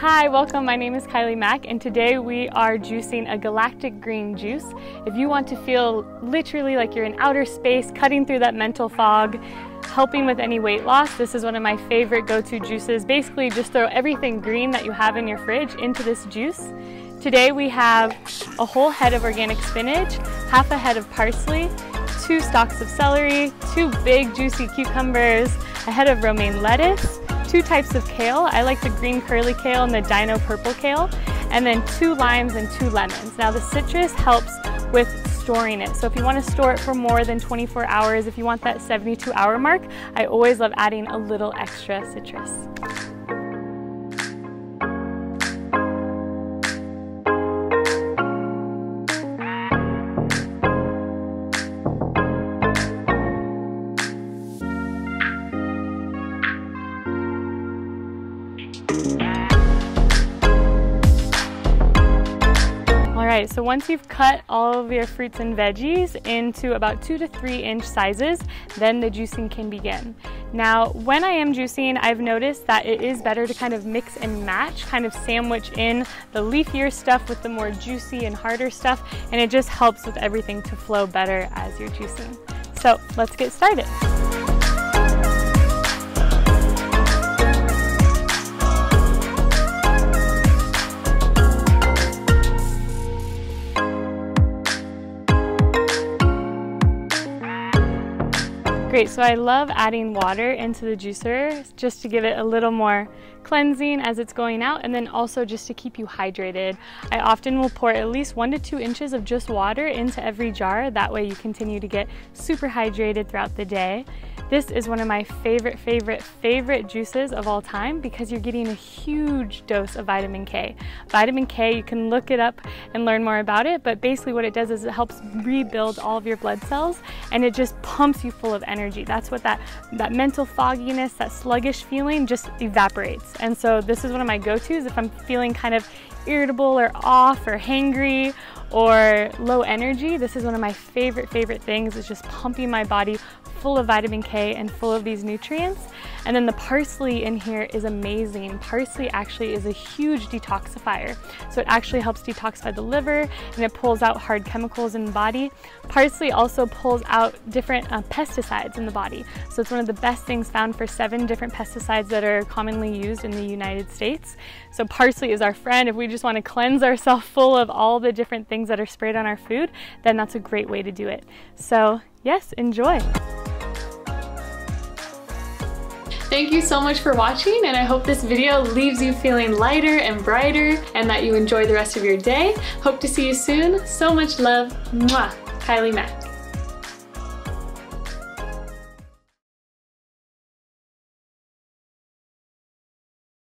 Hi, welcome. My name is Kiley Mac, and today we are juicing a galactic green juice. If you want to feel literally like you're in outer space, cutting through that mental fog, helping with any weight loss, this is one of my favorite go-to juices. Basically, just throw everything green that you have in your fridge into this juice. Today we have a whole head of organic spinach, half a head of parsley, two stalks of celery, two big juicy cucumbers, a head of romaine lettuce, two types of kale. I like the green curly kale and the dino purple kale, and then two limes and two lemons. Now the citrus helps with storing it. So if you want to store it for more than 24 hours, if you want that 72 hour mark, I always love adding a little extra citrus. Right, so once you've cut all of your fruits and veggies into about two to three inch sizes, then the juicing can begin. Now, when I am juicing, I've noticed that it is better to kind of mix and match, kind of sandwich in the leafier stuff with the more juicy and harder stuff, and it just helps with everything to flow better as you're juicing. So let's get started. Great, so I love adding water into the juicer just to give it a little more cleansing as it's going out and then also just to keep you hydrated. I often will pour at least one to two inches of just water into every jar. That way you continue to get super hydrated throughout the day. This is one of my favorite, favorite, favorite juices of all time because you're getting a huge dose of vitamin K. Vitamin K, you can look it up and learn more about it, but basically what it does is it helps rebuild all of your blood cells and it just pumps you full of energy. That's what that, that mental fogginess, that sluggish feeling just evaporates. And so this is one of my go-tos if I'm feeling kind of irritable or off or hangry or low energy. This is one of my favorite, favorite things is just pumping my body full of vitamin K and full of these nutrients. And then the parsley in here is amazing. Parsley actually is a huge detoxifier. So it actually helps detoxify the liver and it pulls out hard chemicals in the body. Parsley also pulls out different uh, pesticides in the body. So it's one of the best things found for seven different pesticides that are commonly used in the United States. So parsley is our friend. If we just want to cleanse ourselves full of all the different things that are sprayed on our food, then that's a great way to do it. So yes, enjoy. Thank you so much for watching and I hope this video leaves you feeling lighter and brighter and that you enjoy the rest of your day. Hope to see you soon. So much love. Mwah. Kiley Mac.